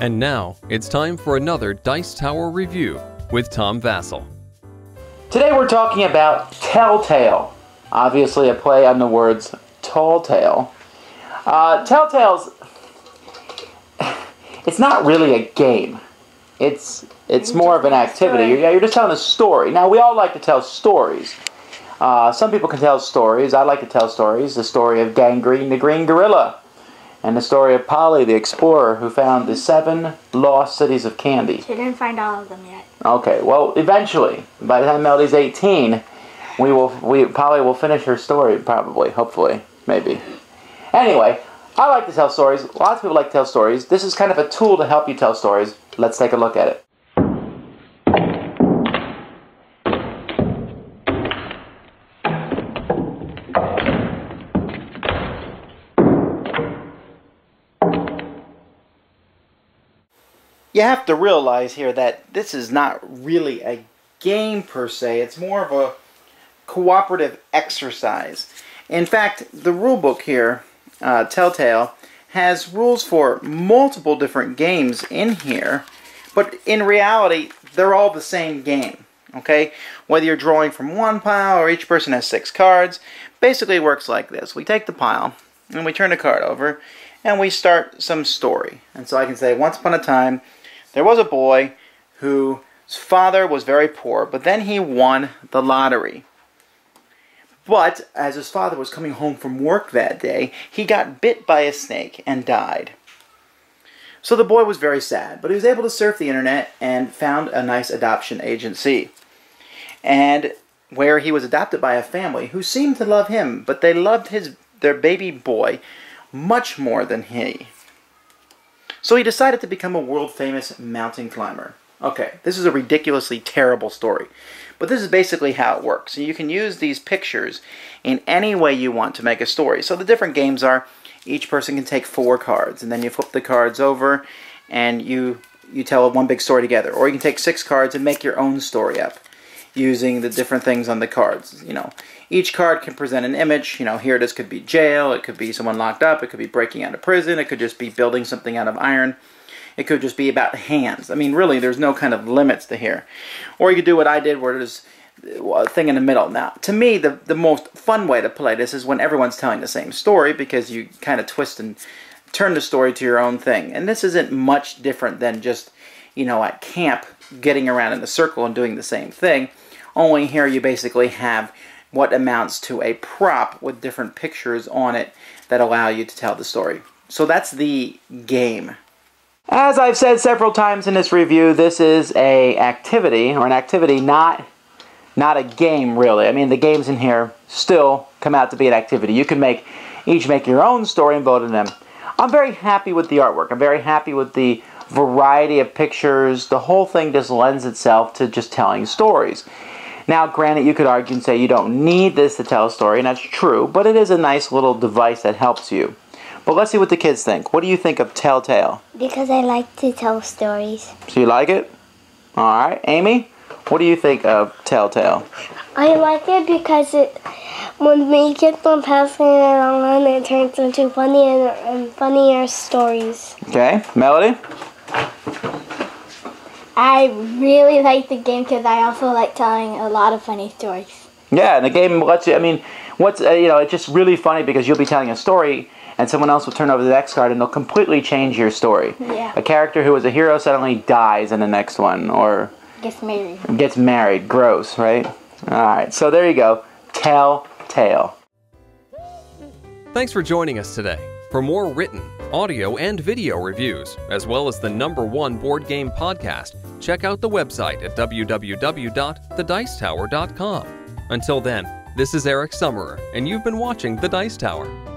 And now it's time for another Dice Tower review with Tom Vasel. Today we're talking about Telltale. Obviously, a play on the words tall tale. Uh, Telltale's. It's not really a game. It's it's more of an activity. You're, yeah, you're just telling a story. Now we all like to tell stories. Uh, some people can tell stories. I like to tell stories. The story of Gangrene the Green Gorilla, and the story of Polly the explorer who found the seven lost cities of candy. She didn't find all of them yet. Okay, well, eventually, by the time Melody's 18, we will, we Polly will finish her story, probably, hopefully, maybe. Anyway, I like to tell stories. Lots of people like to tell stories. This is kind of a tool to help you tell stories. Let's take a look at it. You have to realize here that this is not really a game per se. It's more of a cooperative exercise. In fact, the rule book here, uh, Telltale, has rules for multiple different games in here, but in reality, they're all the same game. Okay, whether you're drawing from one pile or each person has six cards, basically works like this. We take the pile and we turn the card over and we start some story. And so I can say, once upon a time, there was a boy whose father was very poor, but then he won the lottery. But as his father was coming home from work that day, he got bit by a snake and died. So the boy was very sad, but he was able to surf the internet and found a nice adoption agency. And where he was adopted by a family who seemed to love him, but they loved his their baby boy much more than he. So he decided to become a world famous mountain climber. Okay, this is a ridiculously terrible story. But this is basically how it works. You can use these pictures in any way you want to make a story. So the different games are each person can take four cards and then you flip the cards over and you you tell one big story together. Or you can take six cards and make your own story up using the different things on the cards. You know, each card can present an image. You know, here this could be jail, it could be someone locked up, it could be breaking out of prison, it could just be building something out of iron. It could just be about hands. I mean, really, there's no kind of limits to here. Or you could do what I did, where there's uh, a thing in the middle. Now, to me, the, the most fun way to play this is when everyone's telling the same story because you kind of twist and turn the story to your own thing. And this isn't much different than just, you know, at camp getting around in a circle and doing the same thing. Only here you basically have what amounts to a prop with different pictures on it that allow you to tell the story. So that's the game. As I've said several times in this review, this is a activity or an activity not not a game really. I mean the games in here still come out to be an activity. You can make each make your own story and vote in them. I'm very happy with the artwork. I'm very happy with the variety of pictures. The whole thing just lends itself to just telling stories. Now, granted, you could argue and say you don't need this to tell a story, and that's true, but it is a nice little device that helps you. But let's see what the kids think. What do you think of Telltale? Because I like to tell stories. So you like it? Alright. Amy, what do you think of Telltale? I like it because it when we keep on passing it on, it turns into funnier and funnier stories. Okay. Melody? I really like the game because I also like telling a lot of funny stories. Yeah, and the game lets you. I mean, what's uh, you know, it's just really funny because you'll be telling a story, and someone else will turn over the next card, and they'll completely change your story. Yeah. A character who was a hero suddenly dies in the next one, or Gets married. gets married. Gross, right? All right. So there you go. Tell tale. Thanks for joining us today. For more written, audio, and video reviews, as well as the number one board game podcast, check out the website at www.thedicetower.com. Until then, this is Eric Summerer, and you've been watching The Dice Tower.